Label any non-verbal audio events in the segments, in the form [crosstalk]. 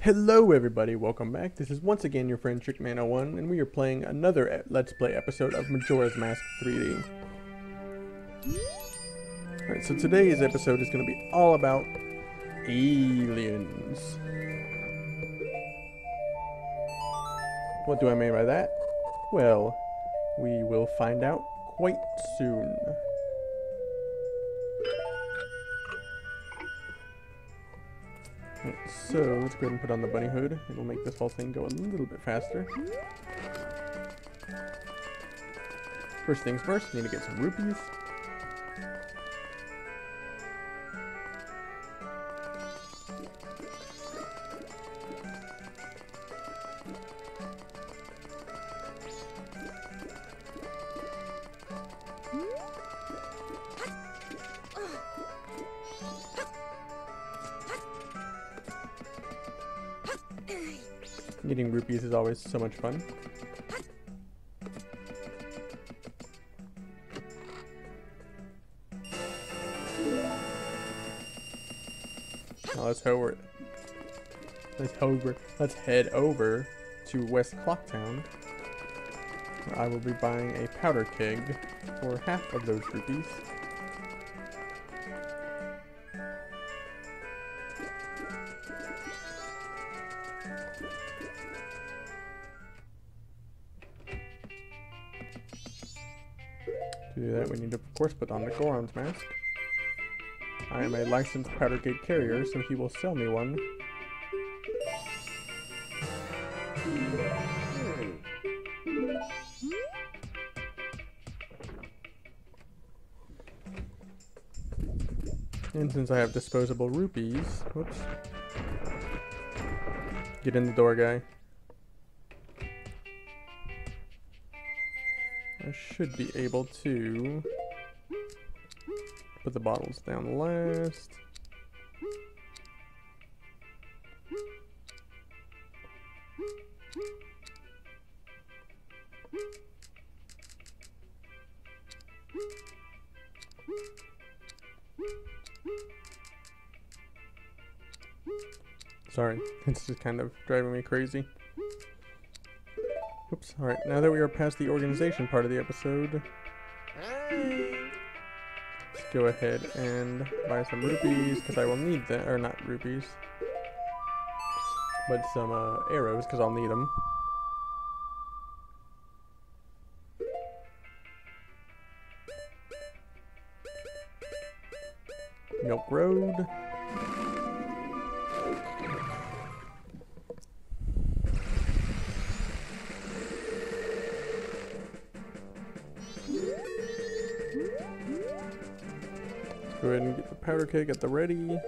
Hello everybody, welcome back. This is once again your friend Trickman01, and we are playing another Let's Play episode of Majora's Mask 3D. Alright, so today's episode is going to be all about aliens. What do I mean by that? Well, we will find out quite soon. So let's go ahead and put on the bunny hood. It'll make this whole thing go a little bit faster. First things first, need to get some rupees. Getting rupees is always so much fun. Now let's over. Let's over. Let's head over to West Clocktown. Where I will be buying a powder keg for half of those rupees. To do that, we need to, of course, put on the Goron's mask. I am a licensed powder carrier, so he will sell me one. And since I have disposable rupees, whoops. Get in the door, guy. I should be able to put the bottles down last. Sorry, [laughs] it's just kind of driving me crazy. Oops, alright, now that we are past the organization part of the episode, let's go ahead and buy some rupees, because I will need them, or not rupees, but some uh, arrows, because I'll need them. Milk Road. Go ahead and get the powder keg at the ready. It's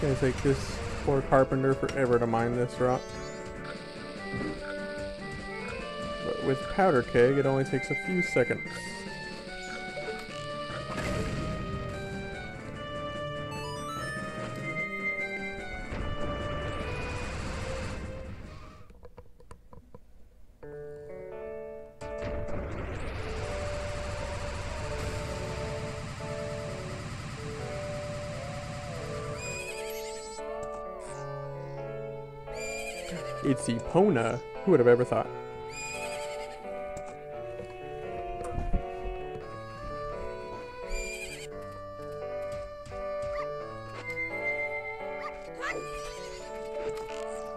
gonna take this poor carpenter forever to mine this rock. But with powder keg, it only takes a few seconds. It's Epona. Who would have ever thought?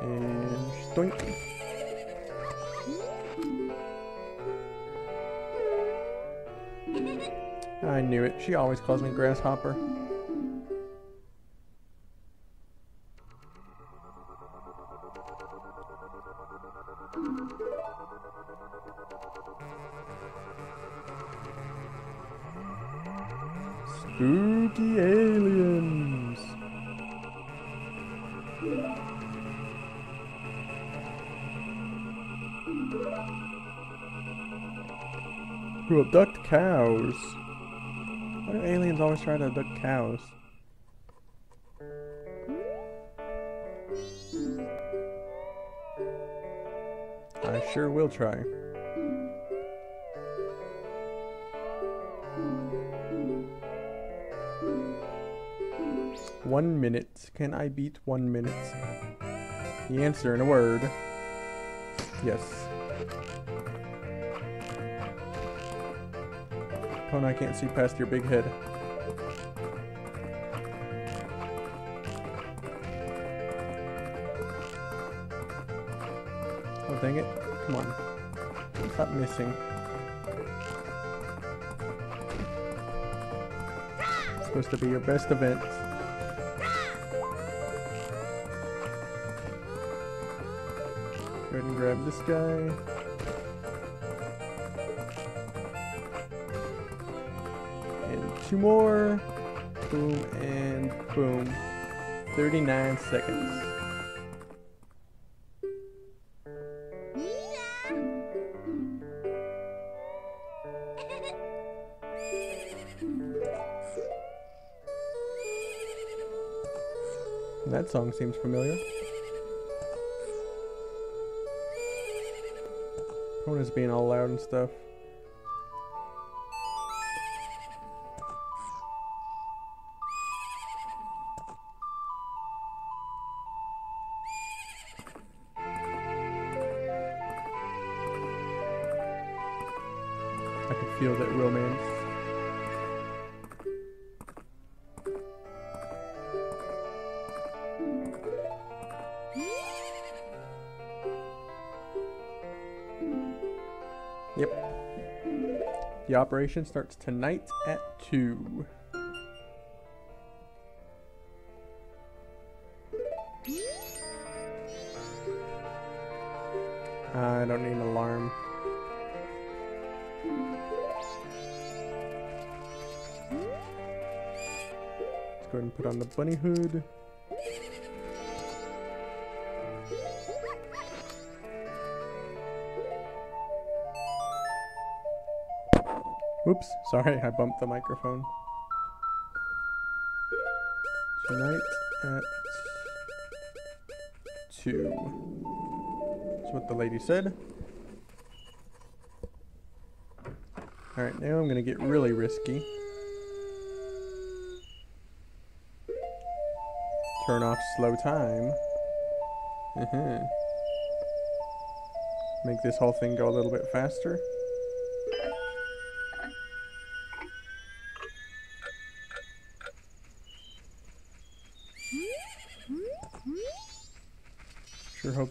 And. I knew it. She always calls me grasshopper. Who abduct cows? Why do aliens always try to abduct cows? I sure will try. One minute. Can I beat one minute? The answer in a word. Yes. I can't see past your big head. Oh, dang it. Come on. Stop missing. It's supposed to be your best event. Go ahead and grab this guy. Two more. Boom and boom. 39 seconds. That song seems familiar. Pona's being all loud and stuff. Yep. The operation starts tonight at 2. I don't need an alarm. Let's go ahead and put on the bunny hood. Whoops, sorry, I bumped the microphone. Tonight at 2. That's what the lady said. Alright, now I'm gonna get really risky. Turn off slow time. Uh-huh. Make this whole thing go a little bit faster.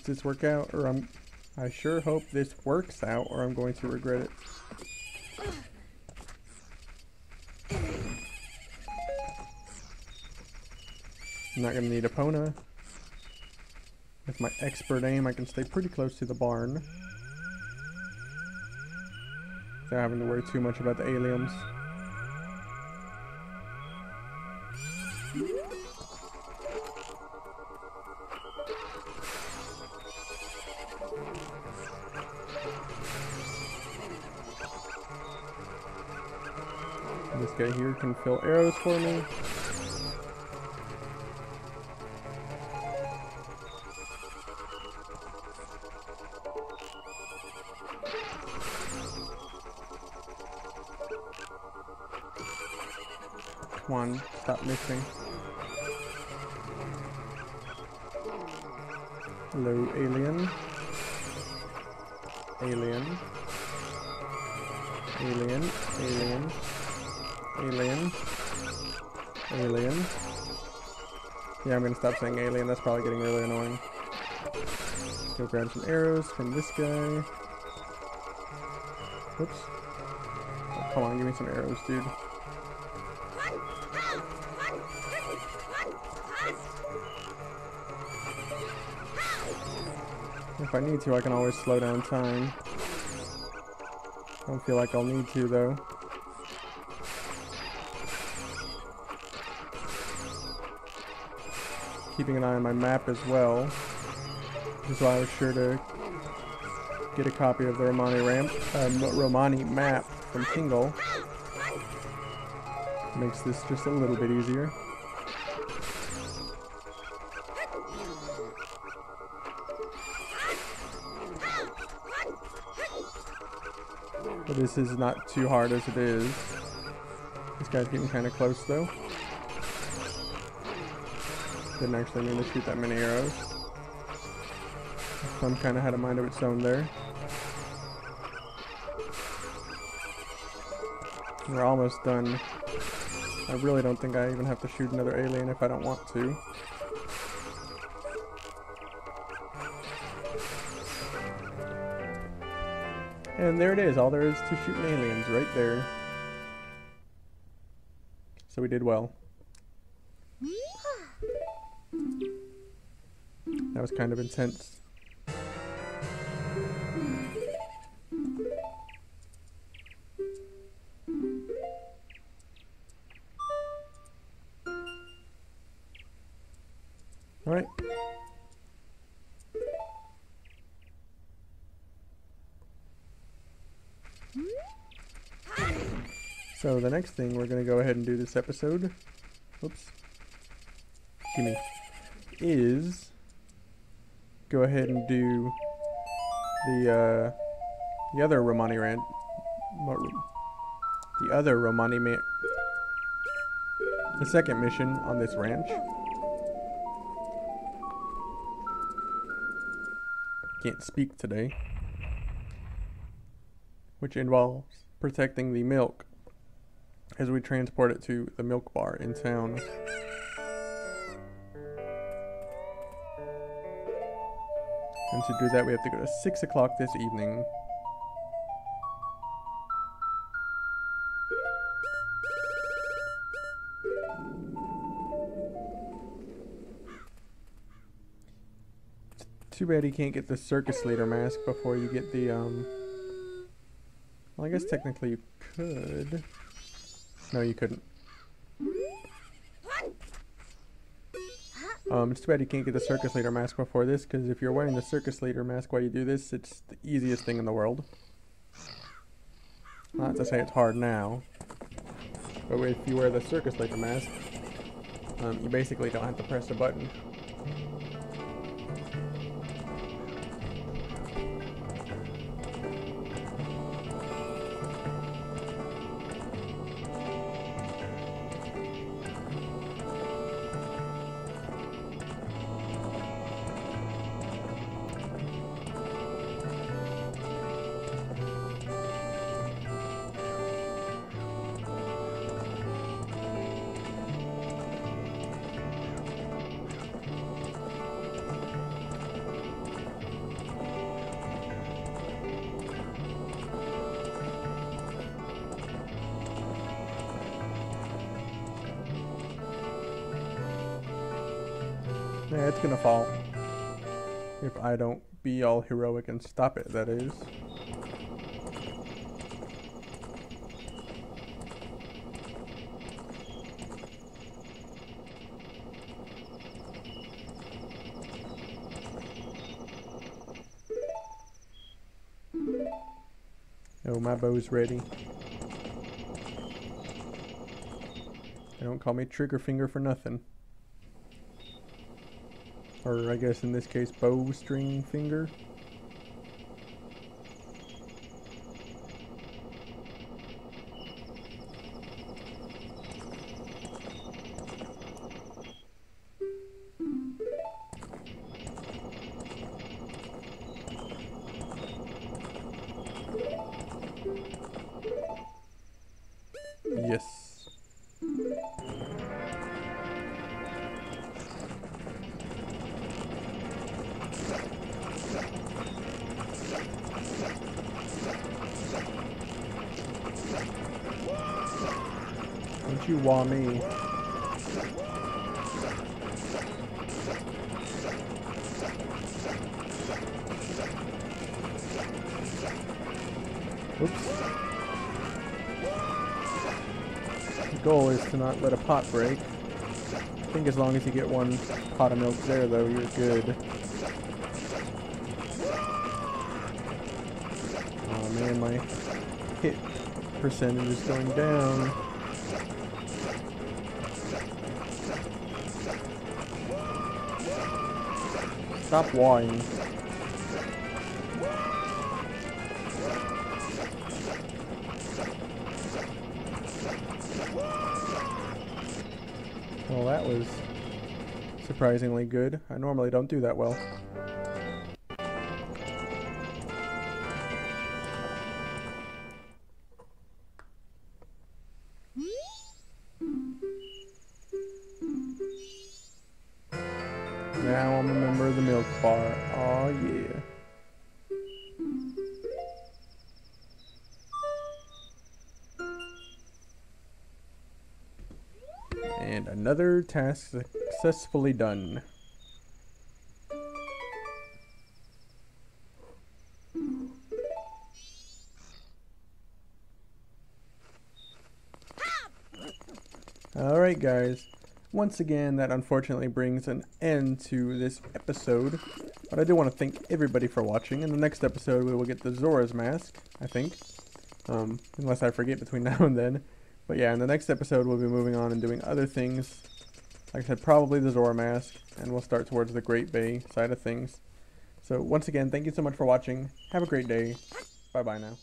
This work out, or I'm. I sure hope this works out, or I'm going to regret it. I'm not gonna need Epona. With my expert aim, I can stay pretty close to the barn. Without having to worry too much about the aliens. Here can fill arrows for me. Come stop missing. Hello, alien. Alien. Alien. Alien. Alien. Alien. Yeah, I'm gonna stop saying alien. That's probably getting really annoying. Go grab some arrows from this guy. Whoops. Oh, come on, give me some arrows, dude. If I need to, I can always slow down time. I Don't feel like I'll need to, though. Keeping an eye on my map as well. Which is why I was sure to get a copy of the Romani ramp, um, Romani map from Tingle. Makes this just a little bit easier. But this is not too hard as it is. This guy's getting kind of close though. Didn't actually mean to shoot that many arrows. Some kind of had a mind of its own there. We're almost done. I really don't think I even have to shoot another alien if I don't want to. And there it is, all there is to shooting aliens, right there. So we did well. That was kind of intense. Alright. So the next thing we're going to go ahead and do this episode, oops, gimme, is go ahead and do the uh, the other Romani Rant, the other Romani man, the second mission on this ranch. Can't speak today, which involves protecting the milk as we transport it to the milk bar in town. And to do that, we have to go to 6 o'clock this evening. Too bad you can't get the circus leader mask before you get the, um... Well, I guess technically you could. No, you couldn't. Um, it's too bad you can't get the circus leader mask before this, because if you're wearing the circus leader mask while you do this, it's the easiest thing in the world. Not to say it's hard now, but if you wear the circus leader mask, um, you basically don't have to press a button. Yeah, it's gonna fall. If I don't be all heroic and stop it, that is. Oh, my bow's ready. They don't call me trigger finger for nothing. Or I guess in this case, bowstring finger. You wah me. Oops. The goal is to not let a pot break. I think as long as you get one pot of milk there, though, you're good. Oh man, my hit percentage is going down. Stop whining. Well, that was surprisingly good. I normally don't do that well. Now I'm a member of the milk bar. Oh yeah. And another task successfully done. Alright guys, once again that unfortunately brings an end to this episode, but I do want to thank everybody for watching. In the next episode we will get the Zora's Mask, I think, um, unless I forget between [laughs] now and then. But yeah, in the next episode we'll be moving on and doing other things. Like I said, probably the Zora Mask, and we'll start towards the Great Bay side of things. So once again, thank you so much for watching. Have a great day. Bye-bye now.